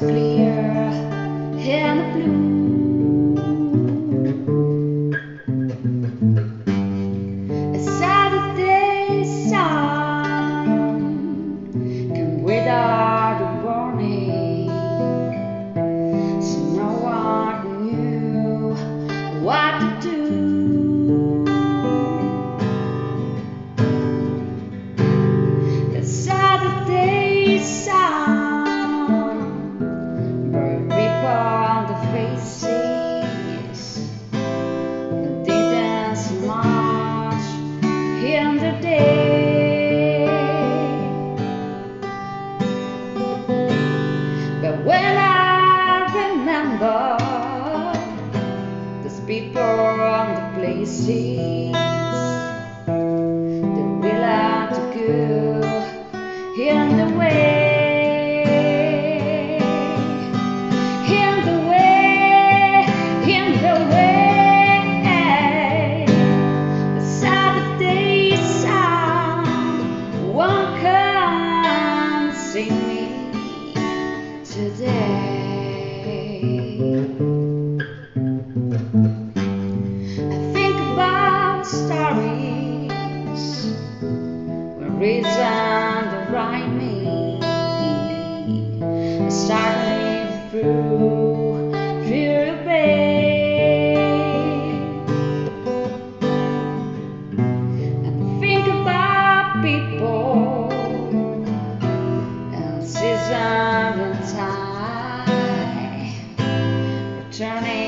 clear and the blue. A Saturday sun came without a warning, so no one knew what to do. Saturday sun. On the places. in the way, in the way, in the way. Won't come see me today. Reason right me. Starting through the and think about people and season and time returning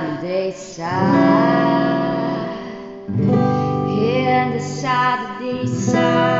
Saturday side here in the Saturday side